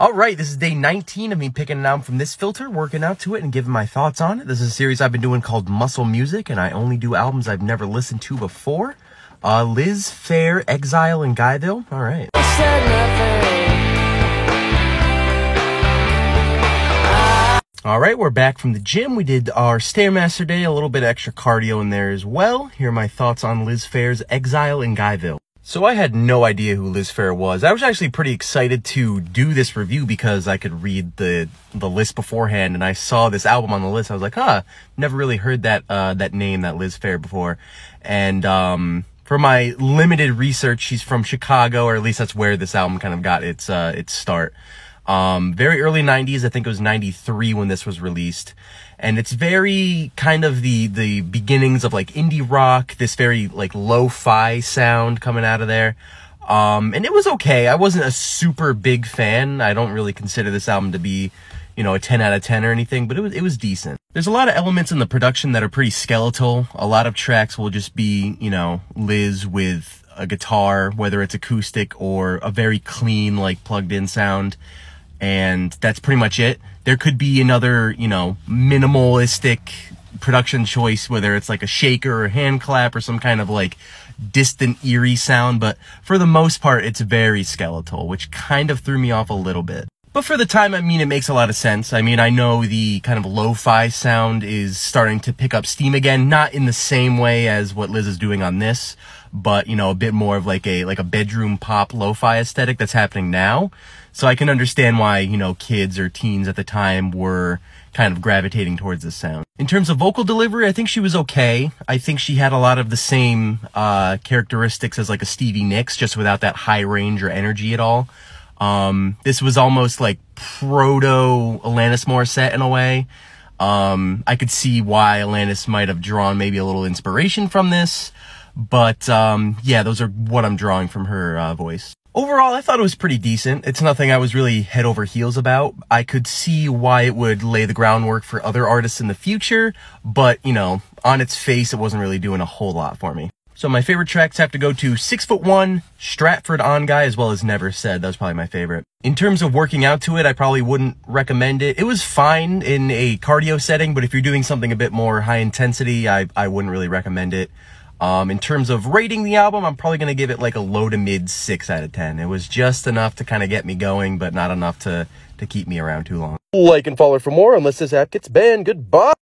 All right, this is day 19 of me picking an album from this filter, working out to it, and giving my thoughts on it. This is a series I've been doing called Muscle Music, and I only do albums I've never listened to before. Uh, Liz Phair, Exile in Guyville. All right. All right, we're back from the gym. We did our Stairmaster day, a little bit extra cardio in there as well. Here are my thoughts on Liz Phair's Exile in Guyville. So I had no idea who Liz Phair was. I was actually pretty excited to do this review because I could read the the list beforehand and I saw this album on the list. I was like, huh, never really heard that uh, that name, that Liz Phair before. And um, for my limited research, she's from Chicago, or at least that's where this album kind of got its uh, its start. Um, very early 90s, I think it was 93 when this was released. And it's very kind of the the beginnings of like indie rock this very like lo-fi sound coming out of there. Um and it was okay. I wasn't a super big fan. I don't really consider this album to be you know a 10 out of 10 or anything but it was it was decent. There's a lot of elements in the production that are pretty skeletal. A lot of tracks will just be you know liz with a guitar whether it's acoustic or a very clean like plugged in sound and that's pretty much it. There could be another, you know, minimalistic production choice, whether it's like a shaker or a hand clap or some kind of like distant eerie sound, but for the most part, it's very skeletal, which kind of threw me off a little bit. But for the time, I mean, it makes a lot of sense. I mean, I know the kind of lo-fi sound is starting to pick up steam again, not in the same way as what Liz is doing on this, but, you know, a bit more of like a, like a bedroom pop lo-fi aesthetic that's happening now. So I can understand why, you know, kids or teens at the time were kind of gravitating towards this sound. In terms of vocal delivery, I think she was okay. I think she had a lot of the same, uh, characteristics as like a Stevie Nicks, just without that high range or energy at all. Um, this was almost like proto Alanis Morissette in a way. Um, I could see why Alanis might have drawn maybe a little inspiration from this, but um, yeah, those are what I'm drawing from her uh, voice. Overall, I thought it was pretty decent. It's nothing I was really head over heels about. I could see why it would lay the groundwork for other artists in the future, but, you know, on its face, it wasn't really doing a whole lot for me. So my favorite tracks have to go to Six Foot One, Stratford On Guy, as well as Never Said. That was probably my favorite. In terms of working out to it, I probably wouldn't recommend it. It was fine in a cardio setting, but if you're doing something a bit more high intensity, I, I wouldn't really recommend it. Um, in terms of rating the album, I'm probably going to give it like a low to mid 6 out of 10. It was just enough to kind of get me going, but not enough to, to keep me around too long. Like and follow for more unless this app gets banned. Goodbye!